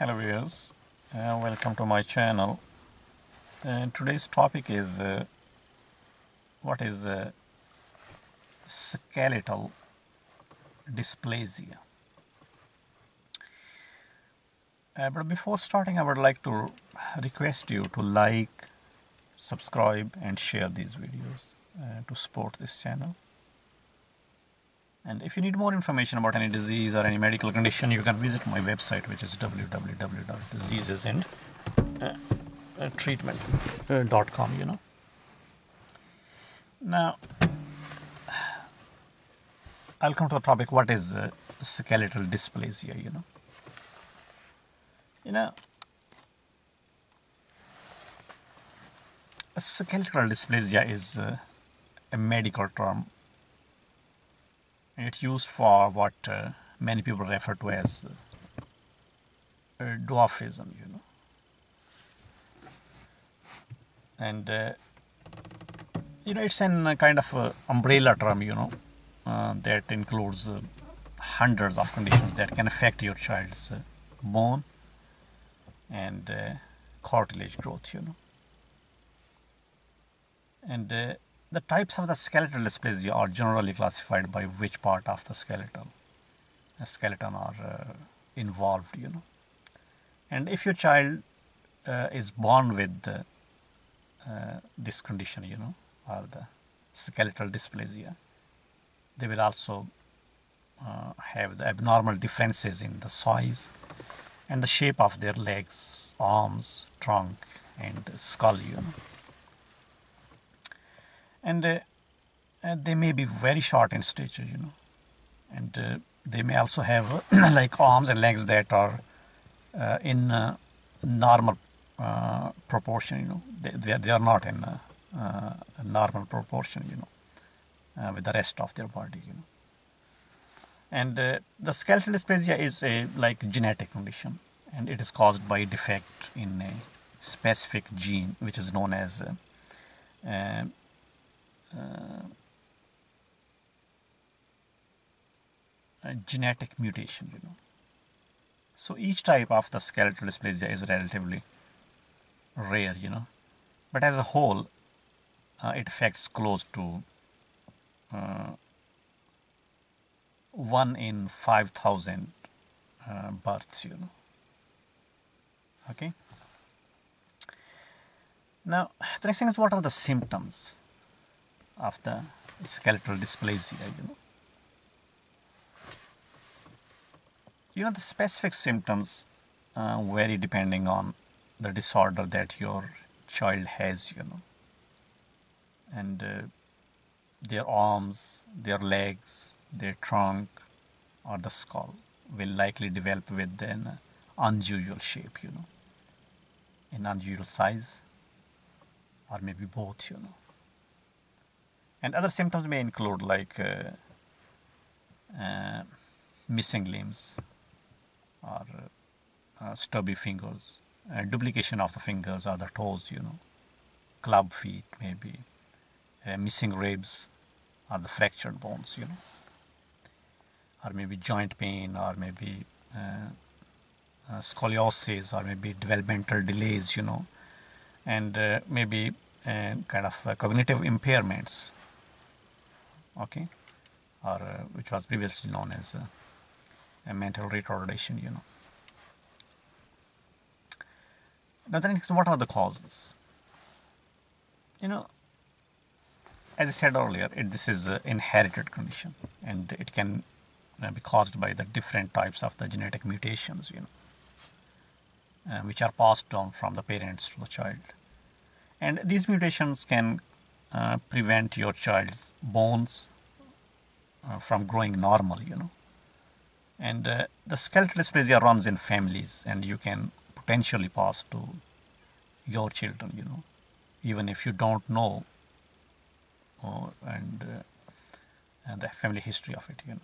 hello viewers. Uh, welcome to my channel. Uh, today's topic is uh, what is uh, skeletal dysplasia. Uh, but before starting i would like to request you to like subscribe and share these videos uh, to support this channel and if you need more information about any disease or any medical condition, you can visit my website, which is www.diseasesandtreatment.com. You know. Now, I'll come to the topic. What is uh, skeletal dysplasia? You know. You know. Skeletal dysplasia is uh, a medical term it's used for what uh, many people refer to as uh, uh, dwarfism, you know. And, uh, you know, it's an kind of uh, umbrella term, you know, uh, that includes hundreds of conditions that can affect your child's bone and cartilage growth, you know. And the types of the skeletal dysplasia are generally classified by which part of the skeletal the skeleton are uh, involved, you know. And if your child uh, is born with uh, this condition, you know, or the skeletal dysplasia, they will also uh, have the abnormal differences in the size and the shape of their legs, arms, trunk, and skull, you know and uh, uh, they may be very short in stature, you know, and uh, they may also have like arms and legs that are uh, in uh, normal uh, proportion, you know, they, they, they, are not in normal proportion, you know, with the rest of their body, you know. And the skeletal dysplasia is a like genetic condition, and it is caused by defect in a specific gene, which is known as uh, genetic mutation, you know. So each type of the skeletal dysplasia is relatively rare, you know, but as a whole, uh, it affects close to uh, one in five thousand uh, births, you know. Okay. Now, the next thing is what are the symptoms? Of the skeletal dysplasia, you know. You know, the specific symptoms uh, vary depending on the disorder that your child has, you know. And uh, their arms, their legs, their trunk, or the skull will likely develop with an unusual shape, you know, an unusual size, or maybe both, you know. And other symptoms may include like uh, uh, missing limbs or uh, stubby fingers, duplication of the fingers or the toes, you know, club feet maybe, uh, missing ribs or the fractured bones, you know, or maybe joint pain or maybe uh, uh, scoliosis or maybe developmental delays, you know, and maybe kind of cognitive impairments okay or uh, which was previously known as uh, a mental retardation you know. Now the next what are the causes? You know as I said earlier it, this is an inherited condition and it can uh, be caused by the different types of the genetic mutations you know uh, which are passed on from the parents to the child. And these mutations can uh, prevent your child's bones uh, from growing normal, you know. And uh, the skeletal dysplasia runs in families, and you can potentially pass to your children, you know, even if you don't know uh, and, and the family history of it, you know.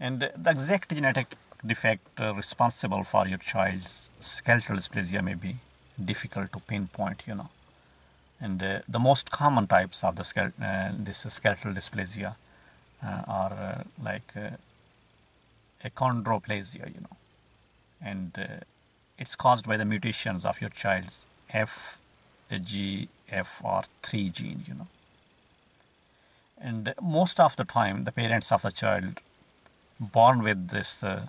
And the exact genetic defect uh, responsible for your child's skeletal dysplasia may be difficult to pinpoint, you know. And uh, the most common types of the uh, this skeletal dysplasia uh, are like achondroplasia, you know, and uh, it's caused by the mutations of your child's FGFR3 gene, you know. And most of the time, the parents of the child born with this uh,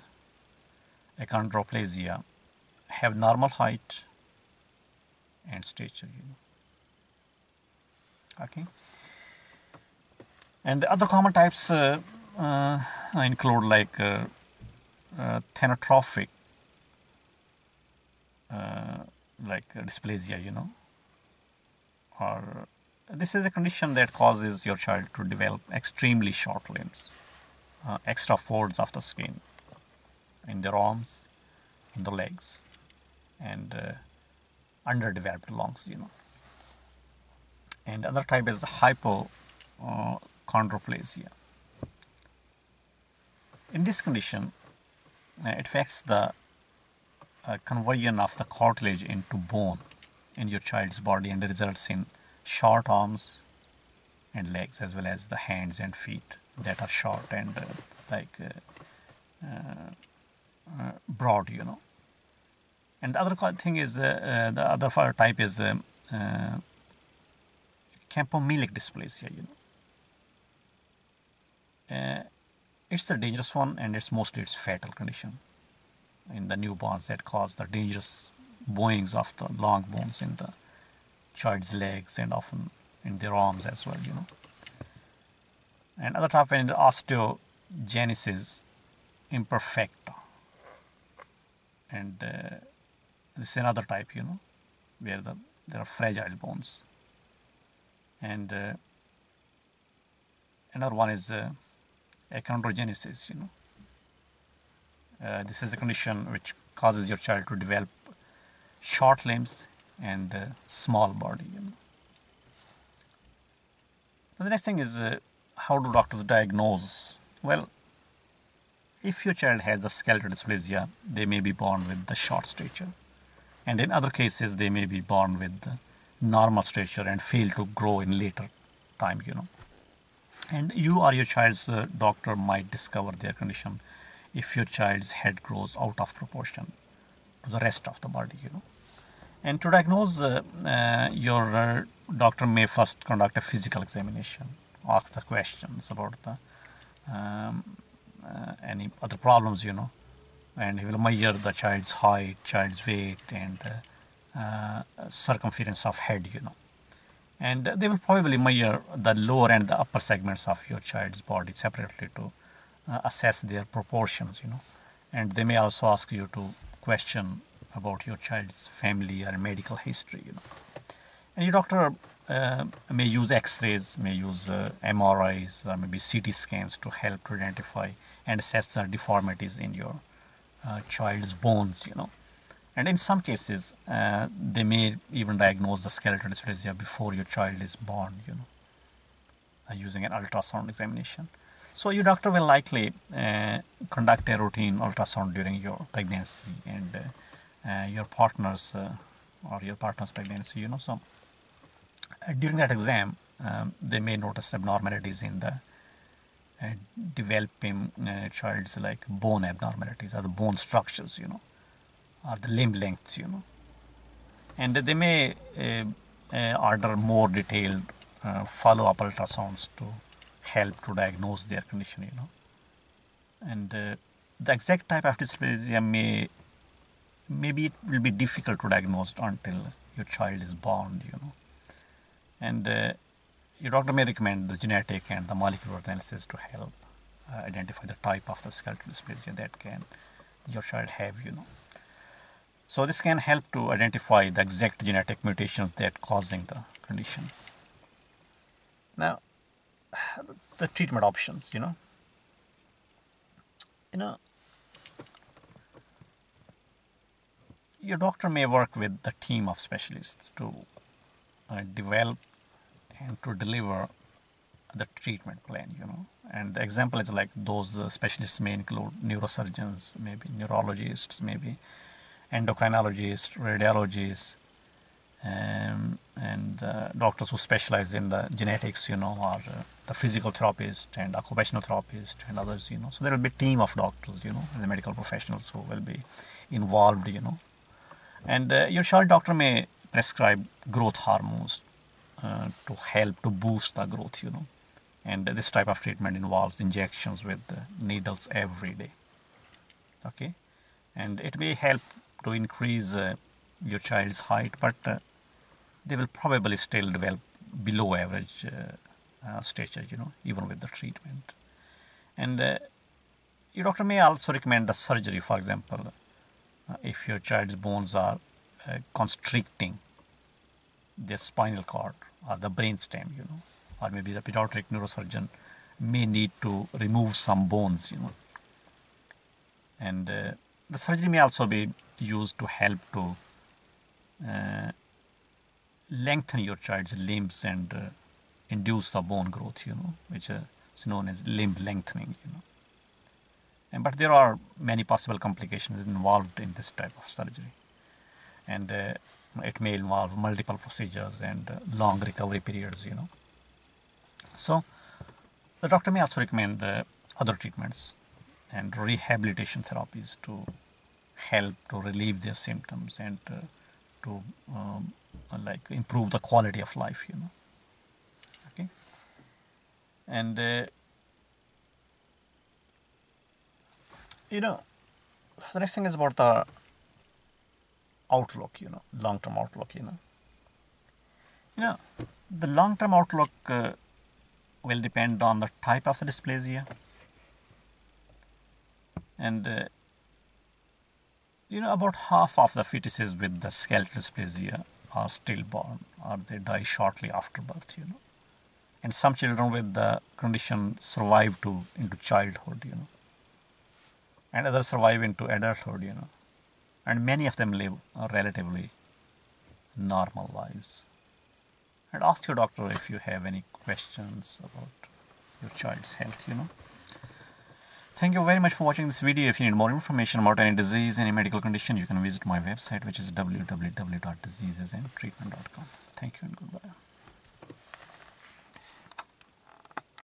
achondroplasia have normal height and stature, you know. Okay. And other common types uh, uh, include like uh, uh thanatophoric, uh, like dysplasia, you know, or this is a condition that causes your child to develop extremely short limbs, uh, extra folds of the skin in their arms, in the legs, and underdeveloped lungs, you know. And other type is hypochondroplasia. In this condition, uh, it affects the uh, conversion of the cartilage into bone in your child's body and results in short arms and legs as well as the hands and feet that are short and uh, like uh, uh, broad you know and the other thing is uh, the other type is um, uh, campomelic dysplasia you know uh, it's a dangerous one and it's mostly it's fatal condition in the newborns that cause the dangerous bowings of the long bones in the child's legs and often in their arms as well, you know. And other type is osteogenesis imperfecta. And uh, this is another type, you know, where the, there are fragile bones. And uh, another one is uh, achondrogenesis, you know. Uh, this is a condition which causes your child to develop short limbs and uh, small body. You know. the next thing is uh, how do doctors diagnose? Well, if your child has the skeletal dysplasia, they may be born with the short stature, and in other cases, they may be born with normal stature and fail to grow in later time. You know, and you or your child's uh, doctor might discover their condition if your child's head grows out of proportion to the rest of the body. You know and to diagnose, uh, uh, your uh, doctor may first conduct a physical examination, ask the questions about the um, any other problems, you know, and he will measure the child's height, child's weight, and circumference of head, you know and they will probably measure the lower and the upper segments of your child's body separately to uh, assess their proportions you know and they may also ask you to question about your child's family or medical history, you know. And your doctor uh, may use X-rays, may use uh, MRIs, or maybe CT scans to help to identify and assess the deformities in your uh, child's bones, you know. And in some cases, uh, they may even diagnose the skeletal dysplasia before your child is born, you know, uh, using an ultrasound examination. So your doctor will likely uh, conduct a routine ultrasound during your pregnancy and uh, your partner's uh, or your partner's pregnancy, you know. So uh, during that exam, um, they may notice abnormalities in the uh, developing uh, child's like bone abnormalities or the bone structures, you know, or the limb lengths, you know. And they may uh, order more detailed follow-up ultrasounds to help to diagnose their condition, you know. And the exact type of dysplasia may maybe it will be difficult to diagnose until your child is born, you know. And uh, your doctor may recommend the genetic and the molecular analysis to help uh, identify the type of the skeletal dysplasia that can your child have, you know. So this can help to identify the exact genetic mutations that causing the condition. Now, the treatment options, you know. You know, your doctor may work with the team of specialists to uh, develop and to deliver the treatment plan you know and the example is like those uh, specialists may include neurosurgeons maybe neurologists maybe endocrinologists radiologists um, and uh, doctors who specialize in the genetics, you know, or uh, the physical therapist and occupational therapist and others, you know. So there will be a team of doctors, you know, the medical professionals who will be involved, you know. And uh, your child doctor may prescribe growth hormones uh, to help to boost the growth, you know. And this type of treatment involves injections with needles every day. Okay, and it may help to increase uh, your child's height, but uh, they will probably still develop below average uh, uh, stature, you know, even with the treatment. And uh, your doctor may also recommend the surgery, for example, uh, if your child's bones are uh, constricting the spinal cord or the brainstem, you know, or maybe the pediatric neurosurgeon may need to remove some bones, you know. And the surgery may also be used to help to lengthen your child's limbs and uh, induce the bone growth, you know, which is known as limb lengthening, you know. And, but there are many possible complications involved in this type of surgery. And uh, it may involve multiple procedures and uh, long recovery periods, you know. So, the doctor may also recommend uh, other treatments and rehabilitation therapies to help to relieve their symptoms and uh, to um, like improve the quality of life you know. Okay? And uh, you know the next thing is about the outlook you know long term outlook you know. You know the long term outlook uh, will depend on the type of the dysplasia. And uh, you know about half of the fetuses with the skeletal dysplasia are stillborn or they die shortly after birth, you know. And some children with the condition survive to into childhood, you know. And others survive into adulthood, you know. And many of them live relatively normal lives. And ask your doctor if you have any questions about your child's health, you know. Thank you very much for watching this video. If you need more information about any disease, any medical condition, you can visit my website which is www.diseasesandtreatment.com. Thank you and goodbye.